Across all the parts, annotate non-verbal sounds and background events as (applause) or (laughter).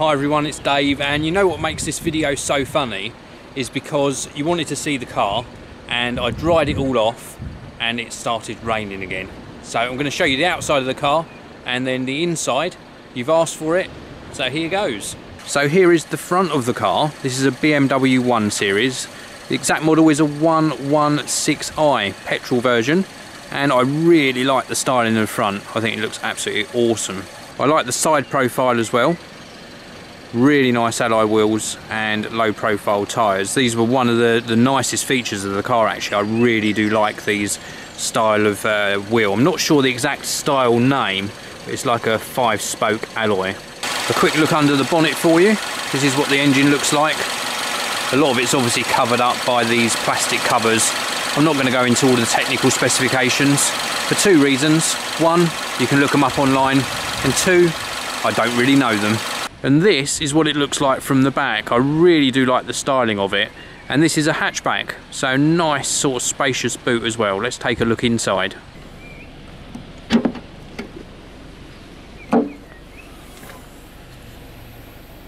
Hi everyone, it's Dave and you know what makes this video so funny is because you wanted to see the car and I dried it all off and it started raining again. So I'm going to show you the outside of the car and then the inside. You've asked for it, so here goes. So here is the front of the car. This is a BMW 1 Series. The exact model is a 116i petrol version and I really like the styling in the front. I think it looks absolutely awesome. I like the side profile as well. Really nice alloy wheels and low profile tyres. These were one of the, the nicest features of the car actually. I really do like these style of uh, wheel. I'm not sure the exact style name, but it's like a five spoke alloy. A quick look under the bonnet for you. This is what the engine looks like. A lot of it's obviously covered up by these plastic covers I'm not going to go into all the technical specifications for two reasons. One, you can look them up online, and two, I don't really know them. And this is what it looks like from the back. I really do like the styling of it. And this is a hatchback, so nice sort of spacious boot as well. Let's take a look inside.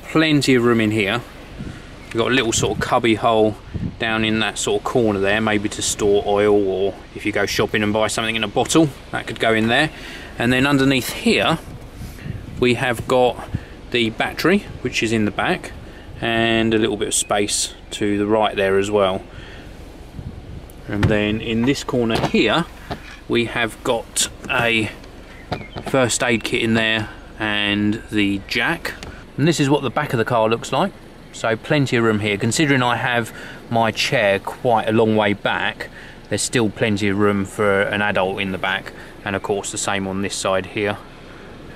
Plenty of room in here. We've got a little sort of cubby hole down in that sort of corner there, maybe to store oil or if you go shopping and buy something in a bottle, that could go in there. And then underneath here, we have got the battery, which is in the back, and a little bit of space to the right there as well. And then in this corner here, we have got a first aid kit in there and the jack. And this is what the back of the car looks like so plenty of room here considering I have my chair quite a long way back there's still plenty of room for an adult in the back and of course the same on this side here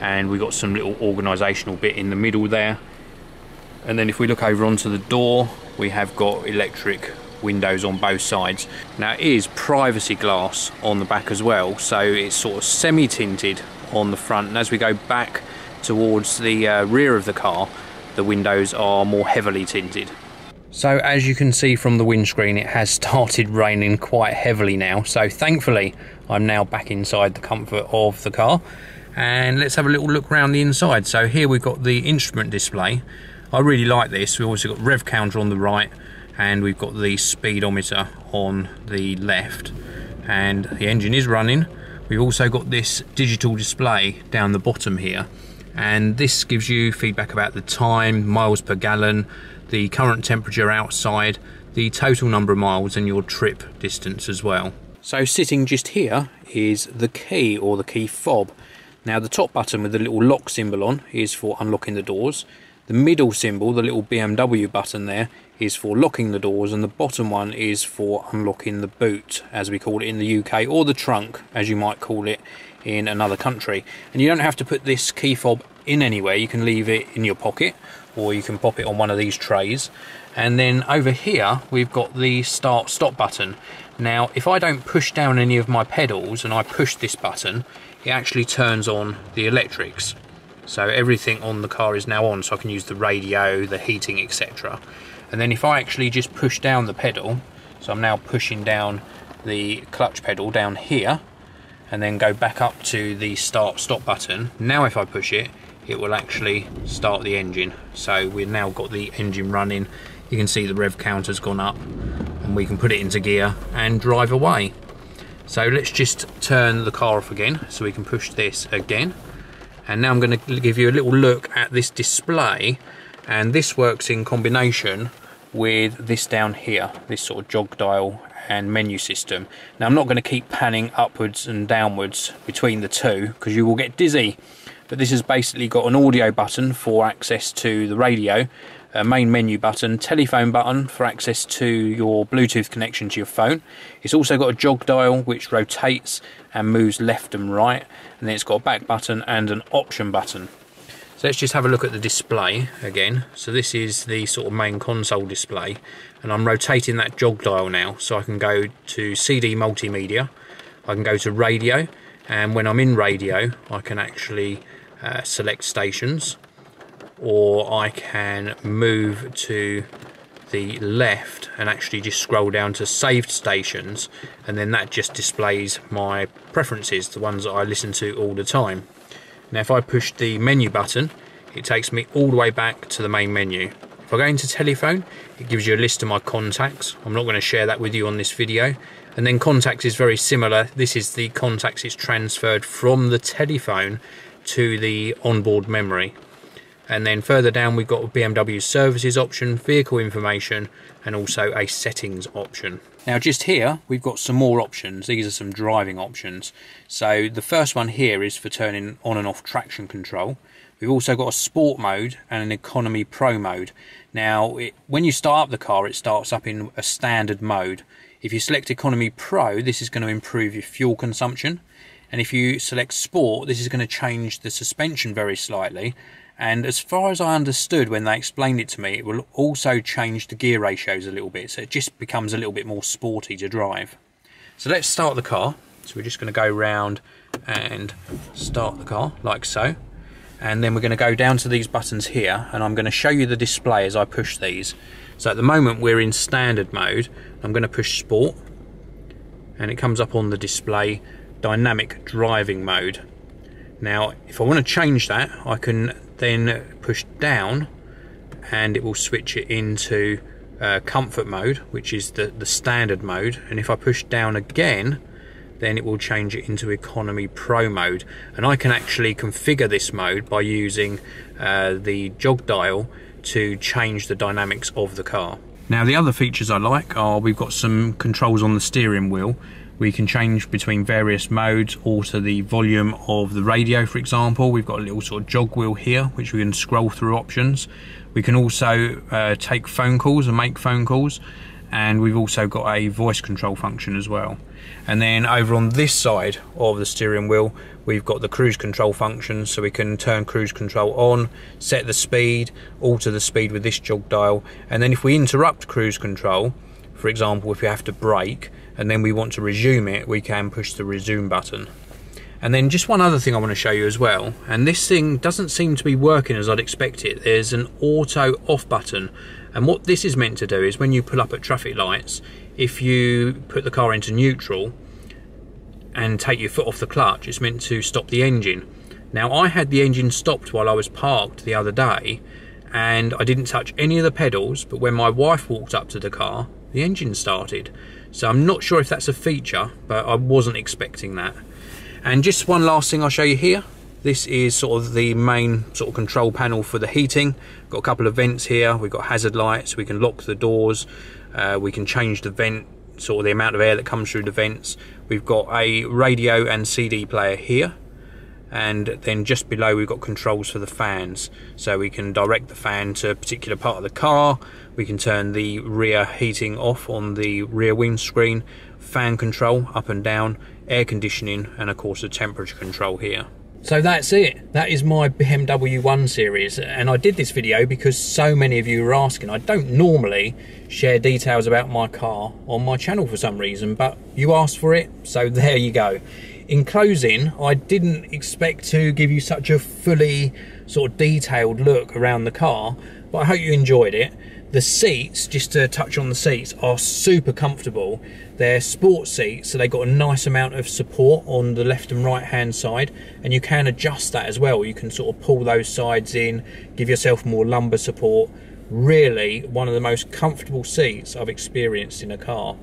and we've got some little organisational bit in the middle there. And then if we look over onto the door we have got electric windows on both sides. Now it is privacy glass on the back as well so it's sort of semi-tinted on the front. And as we go back towards the uh, rear of the car the windows are more heavily tinted. So as you can see from the windscreen it has (laughs) started raining quite heavily now. So thankfully I'm now back inside the comfort of the car and let's have a little look around the inside. So here we've got the instrument display. I really like this. We've also got rev counter on the right and we've got the speedometer on the left and the engine is running. We've also got this digital display down the bottom here and this gives you feedback about the time, miles per gallon, the current temperature outside, the total number of miles and your trip distance as well. So sitting just here is the key or the key fob. Now the top button with the little lock symbol on is for unlocking the doors. The middle symbol, the little BMW button there, is for locking the doors and the bottom one is for unlocking the boot as we call it in the UK or the trunk as you might call it in another country. And you don't have to put this key fob in anywhere. You can leave it in your pocket or you can pop it on one of these trays. And then over here we've got the start stop button now if I don't push down any of my pedals and I push this button it actually turns on the electrics. So everything on the car is now on so I can use the radio the heating etc and then if I actually just push down the pedal so I'm now pushing down the clutch pedal down here and then go back up to the start stop button. Now if I push it it will actually start the engine. So we've now got the engine running. You can see the rev counter's gone up and we can put it into gear and drive away so let's just turn the car off again so we can push this again and now I'm going to give you a little look at this display and this works in combination with this down here this sort of jog dial and menu system. Now I'm not going to keep panning upwards and downwards between the two because you will get dizzy. But this has basically got an audio button for access to the radio, a main menu button, telephone button for access to your Bluetooth connection to your phone. It's also got a jog dial which rotates and moves left and right. And then it's got a back button and an option button. So let's just have a look at the display again. So this is the sort of main console display and I'm rotating that jog dial now so I can go to CD multimedia, I can go to radio and when I'm in radio I can actually uh, select stations or I can move to the left and actually just scroll down to saved stations and then that just displays my preferences, the ones that I listen to all the time. Now if I push the menu button, it takes me all the way back to the main menu. If I go into telephone, it gives you a list of my contacts. I'm not going to share that with you on this video. And then contacts is very similar. This is the contacts it's transferred from the telephone to the onboard memory. And then further down, we've got a BMW services option, vehicle information, and also a settings option. Now just here, we've got some more options. These are some driving options. So the first one here is for turning on and off traction control. We've also got a sport mode and an economy pro mode. Now, it, when you start up the car, it starts up in a standard mode. If you select economy pro, this is going to improve your fuel consumption. And if you select sport, this is going to change the suspension very slightly. And as far as I understood when they explained it to me, it will also change the gear ratios a little bit. So it just becomes a little bit more sporty to drive. So let's start the car. So we're just going to go round and start the car like so and then we're going to go down to these buttons here and I'm going to show you the display as I push these so at the moment we're in standard mode I'm going to push sport and it comes up on the display dynamic driving mode now if I want to change that I can then push down and it will switch it into uh, comfort mode which is the, the standard mode and if I push down again then it will change it into economy pro mode and I can actually configure this mode by using uh, the jog dial to change the dynamics of the car. Now the other features I like are we've got some controls on the steering wheel we can change between various modes alter the volume of the radio for example. We've got a little sort of jog wheel here which we can scroll through options. We can also uh, take phone calls and make phone calls and we've also got a voice control function as well. And then over on this side of the steering wheel we've got the cruise control function so we can turn cruise control on set the speed alter the speed with this jog dial. And then if we interrupt cruise control for example if we have to brake and then we want to resume it we can push the resume button. And then just one other thing I want to show you as well and this thing doesn't seem to be working as I'd expect it there's an auto off button. And what this is meant to do is when you pull up at traffic lights, if you put the car into neutral and take your foot off the clutch, it's meant to stop the engine. Now I had the engine stopped while I was parked the other day and I didn't touch any of the pedals, but when my wife walked up to the car, the engine started. So I'm not sure if that's a feature, but I wasn't expecting that. And just one last thing I'll show you here. This is sort of the main sort of control panel for the heating. Got a couple of vents here. We've got hazard lights. We can lock the doors. Uh, we can change the vent, sort of the amount of air that comes through the vents. We've got a radio and CD player here. And then just below we've got controls for the fans. So we can direct the fan to a particular part of the car. We can turn the rear heating off on the rear windscreen. Fan control up and down, air conditioning, and of course the temperature control here. So that's it. That is my BMW 1 Series. And I did this video because so many of you were asking. I don't normally share details about my car on my channel for some reason, but you asked for it, so there you go. In closing, I didn't expect to give you such a fully sort of detailed look around the car, but I hope you enjoyed it. The seats, just to touch on the seats, are super comfortable. They're sport seats, so they've got a nice amount of support on the left and right hand side, and you can adjust that as well. You can sort of pull those sides in, give yourself more lumbar support. Really, one of the most comfortable seats I've experienced in a car.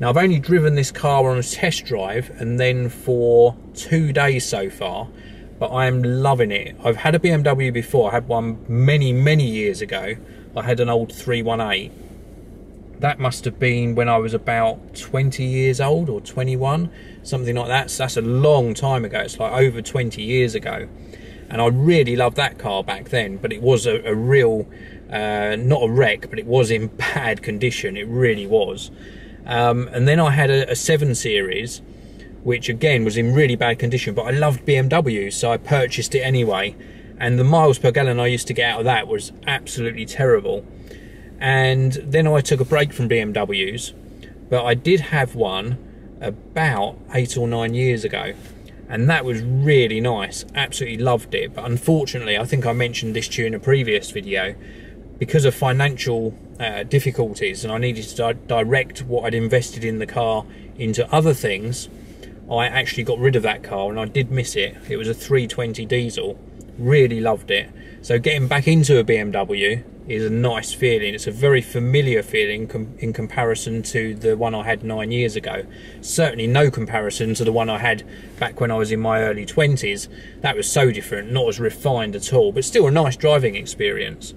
Now, I've only driven this car on a test drive and then for two days so far, but I am loving it. I've had a BMW before, I had one many, many years ago I had an old 318. That must have been when I was about 20 years old or 21, something like that. So that's a long time ago. It's like over 20 years ago. And I really loved that car back then, but it was a, a real, uh, not a wreck, but it was in (laughs) bad condition. It really was. Um, and then I had a, a 7 Series, which again was in really bad condition, but I loved BMW, so I purchased it anyway and the miles per gallon I used to get out of that was absolutely terrible. And then I took a break from BMWs, but I did have one about eight or nine years ago, and that was really nice. Absolutely loved it, but unfortunately, I think I mentioned this to you in a previous video. Because of financial uh, difficulties, and I needed to di direct what I'd invested in the car into other things, I actually got rid of that car and I did miss it. It was a 320 diesel really loved it So getting back into a BMW is a nice feeling. It's a very familiar feeling com in comparison to the one I had nine years ago. Certainly no comparison to the one I had back when I was in my early 20s. That was so different, not as refined at all, but still a nice driving experience.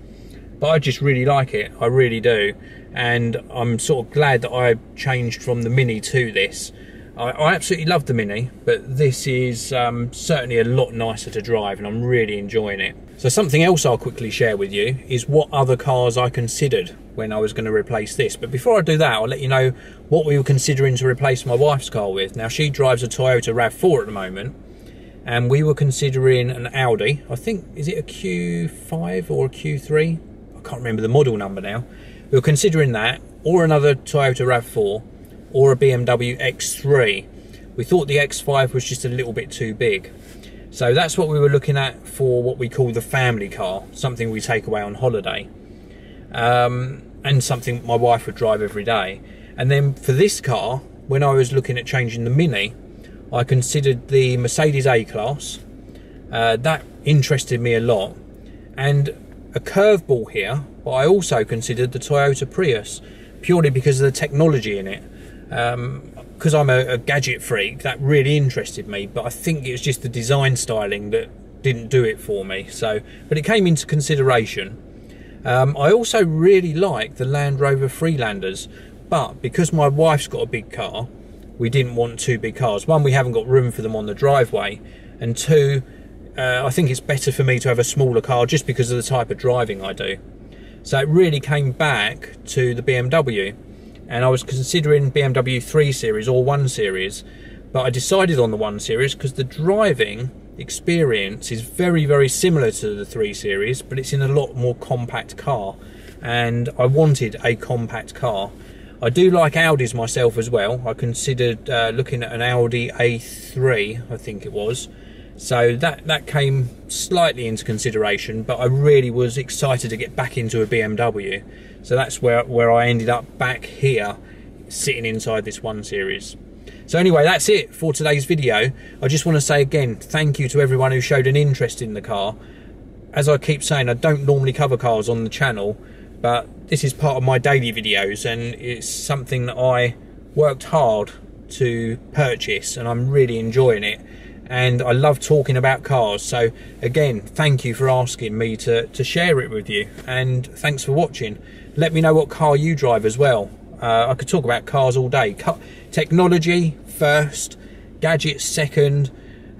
But I just really like it, I really do. And I'm sort of glad that I changed from the Mini to this. I, I absolutely love the Mini, but this is um, certainly a lot nicer to drive and I'm really enjoying it. So something else I'll quickly share with you is what other cars I considered when I was going to replace this. But before I do that, I'll let you know what we were considering to replace my wife's car with. Now she drives a Toyota RAV4 at the moment and we were considering an Audi. I think, is it a Q5 or a Q3? I can't remember the model number now. We were considering that or another Toyota RAV4 or a BMW X3. We thought the X5 was just a little bit too big. So that's what we were looking at for what we call the family car, something we take away on holiday. Um, and something my wife would drive every day. And then for this car, when I was looking at changing the Mini, I considered the Mercedes A-Class. Uh, that interested me a lot. And a curveball here, but I also considered the Toyota Prius, purely because of the technology in it because um, I'm a, a, gadget freak, that really interested me. But I think it was just the design styling that didn't do it for me. So, but it came into consideration. Um, I also really like the Land Rover Freelanders, but because my wife's got a big car, we didn't want two big cars. One, we haven't got room for them on the driveway, and two, uh, I think it's better for me to have a smaller car just because of the type of driving I do. So it really came back to the BMW and I was considering BMW 3 Series or 1 Series, but I decided on the 1 Series because the driving experience is very, very similar to the 3 Series, but it's in a lot more compact car, and I wanted a compact car. I do like Audis myself as well. I considered uh, looking at an Audi A3, I think it was. So that, that came slightly into consideration, but I really was excited to get back into a BMW. So that's where, where I ended up back here, sitting inside this one series. So anyway, that's it for today's video. I just want to say again, thank you to everyone who showed an interest in the car. As I keep saying, I don't normally cover cars on the channel, but this is part of my daily videos and it's something that I worked hard to purchase and I'm really enjoying it and I love talking about cars so again thank you for asking me to, to share it with you and thanks for watching let me know what car you drive as well. Uh, I could talk about cars all day. technology first, gadgets second,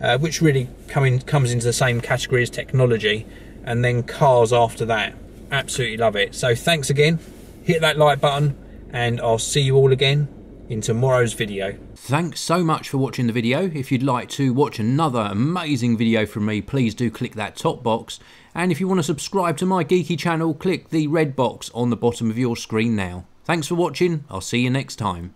uh, which really in, comes into the same category as technology, and then cars after that. Absolutely love it. So thanks again. Hit that like button, and I'll see you all again in tomorrow's video. Thanks so much for watching the video. If you'd like to watch another amazing video from me, please do click that top box. And if you want to subscribe to my geeky channel, click the red box on the bottom of your screen now. Thanks for watching. I'll see you next time.